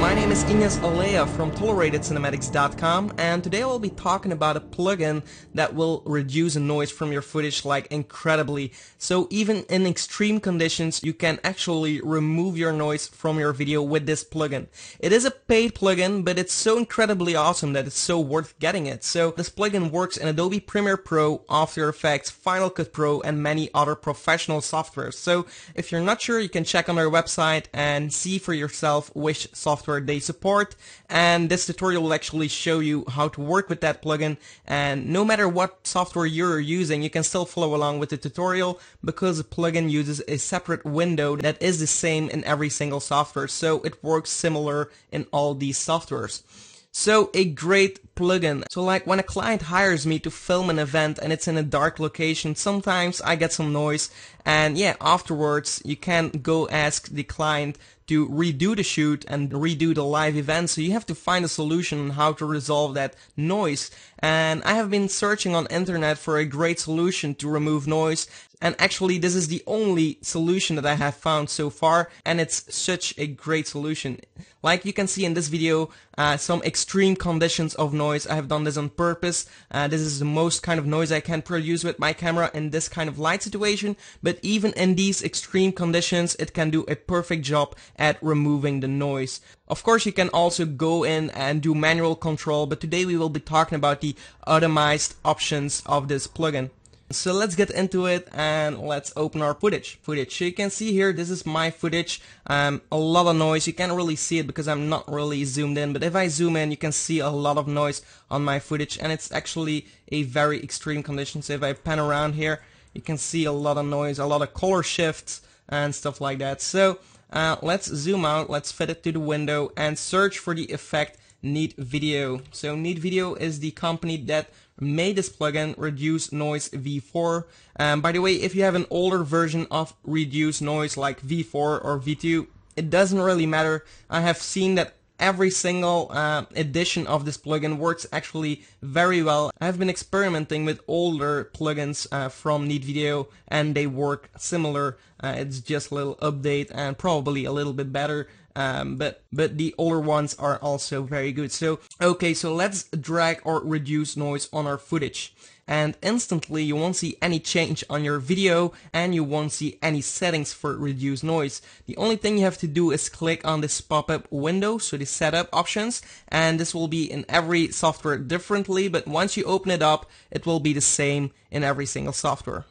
my name is Ignace Aleya from ToleratedCinematics.com and today I will be talking about a plugin that will reduce the noise from your footage like incredibly. So even in extreme conditions you can actually remove your noise from your video with this plugin. It is a paid plugin but it's so incredibly awesome that it's so worth getting it. So this plugin works in Adobe Premiere Pro, After Effects, Final Cut Pro and many other professional softwares. So if you're not sure you can check on their website and see for yourself which software software they support and this tutorial will actually show you how to work with that plugin and no matter what software you're using you can still follow along with the tutorial because the plugin uses a separate window that is the same in every single software so it works similar in all these softwares. So a great plugin. So like when a client hires me to film an event and it's in a dark location, sometimes I get some noise and yeah, afterwards you can go ask the client to redo the shoot and redo the live event. So you have to find a solution on how to resolve that noise. And I have been searching on internet for a great solution to remove noise. And actually this is the only solution that I have found so far. And it's such a great solution. Like you can see in this video, uh, some extreme conditions of noise. I have done this on purpose. Uh, this is the most kind of noise I can produce with my camera in this kind of light situation. But even in these extreme conditions, it can do a perfect job at removing the noise. Of course, you can also go in and do manual control, but today we will be talking about the automized options of this plugin. So let's get into it and let's open our footage. Footage. So you can see here, this is my footage. Um, a lot of noise. You can't really see it because I'm not really zoomed in. But if I zoom in, you can see a lot of noise on my footage. And it's actually a very extreme condition. So if I pan around here, you can see a lot of noise, a lot of color shifts and stuff like that. So uh, let's zoom out. Let's fit it to the window and search for the effect Neat Video. So Neat Video is the company that made this plugin Reduce Noise V4. Um, by the way, if you have an older version of Reduce Noise like V4 or V2, it doesn't really matter. I have seen that every single uh, edition of this plugin works actually very well. I've been experimenting with older plugins uh, from Neat Video and they work similar. Uh, it's just a little update and probably a little bit better. Um, but but the older ones are also very good. So okay, so let's drag or reduce noise on our footage and instantly you won't see any change on your video and you won't see any settings for reduce noise. The only thing you have to do is click on this pop-up window, so the setup options, and this will be in every software differently, but once you open it up, it will be the same in every single software.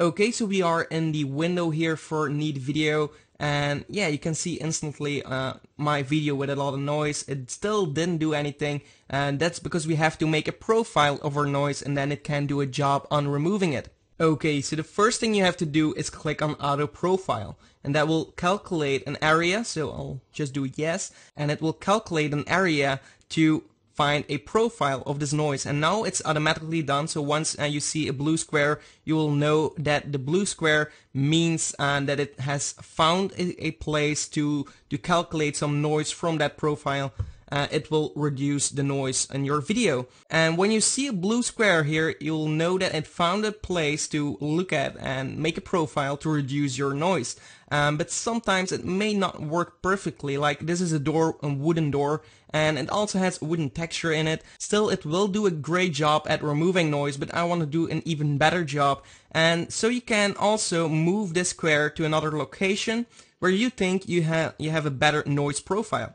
Okay, so we are in the window here for Neat Video and yeah you can see instantly uh, my video with a lot of noise. It still didn't do anything and that's because we have to make a profile of our noise and then it can do a job on removing it. Okay so the first thing you have to do is click on auto profile and that will calculate an area so I'll just do yes and it will calculate an area to find a profile of this noise and now it's automatically done. So once uh, you see a blue square you will know that the blue square means uh, that it has found a, a, place to to calculate some noise from that profile uh, it will reduce the noise in your video. And when you see a blue square here, you'll know that it found a place to look at and make a profile to reduce your noise. Um, but sometimes it may not work perfectly, like this is a door, a wooden door, and it also has wooden texture in it. Still, it will do a great job at removing noise, but I want to do an even better job. And so you can also move this square to another location where you think you have you have a better noise profile.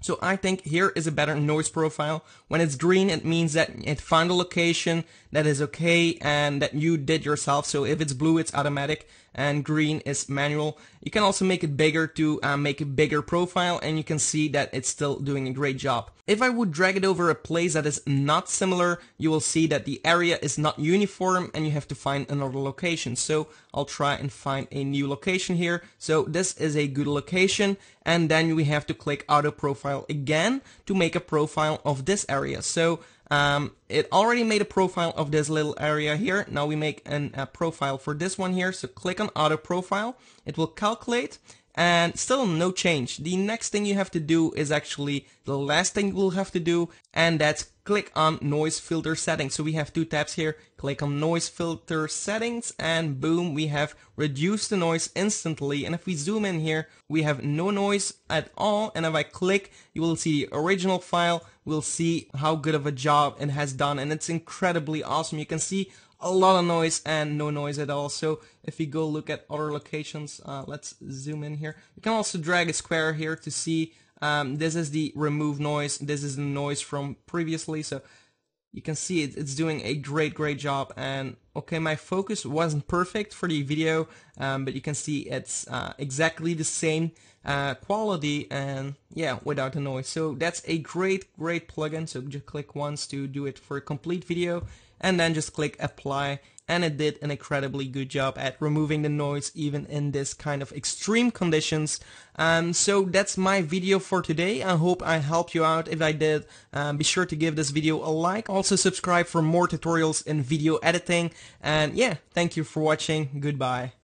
So I think here is a better noise profile. When it's green, it means that it found a location that is okay and that you did yourself. So if it's blue, it's automatic and green is manual. You can also make it bigger to uh, make a bigger profile and you can see that it's still doing a great job. If I would drag it over a place that is not similar, you will see that the area is not uniform and you have to find another location. So I'll try and find a new location here. So this is a good location and then we have to click auto profile again to make a profile of this area. So um, it already made a profile of this little area here. Now we make an, a profile for this one here. So click on auto profile. It will calculate and still no change. The next thing you have to do is actually the last thing we'll have to do and that's click on noise filter settings. So we have two tabs here, click on noise filter settings and boom, we have reduced the noise instantly. And if we zoom in here, we have no noise at all. And if I click, you will see the original file. We'll see how good of a job it has done. And it's incredibly awesome. You can see a lot of noise and no noise at all. So if we go look at other locations, uh, let's zoom in here. You can also drag a square here to see um, this is the remove noise. This is the noise from previously. So you can see it, it's doing a great, great job. And okay, my focus wasn't perfect for the video, um, but you can see it's uh, exactly the same uh, quality and yeah, without the noise. So that's a great, great plugin. So just click once to do it for a complete video and then just click apply and it did an incredibly good job at removing the noise even in this kind of extreme conditions. Um, so that's my video for today. I hope I helped you out. If I did, um, be sure to give this video a like. Also subscribe for more tutorials in video editing. And yeah, thank you for watching. Goodbye.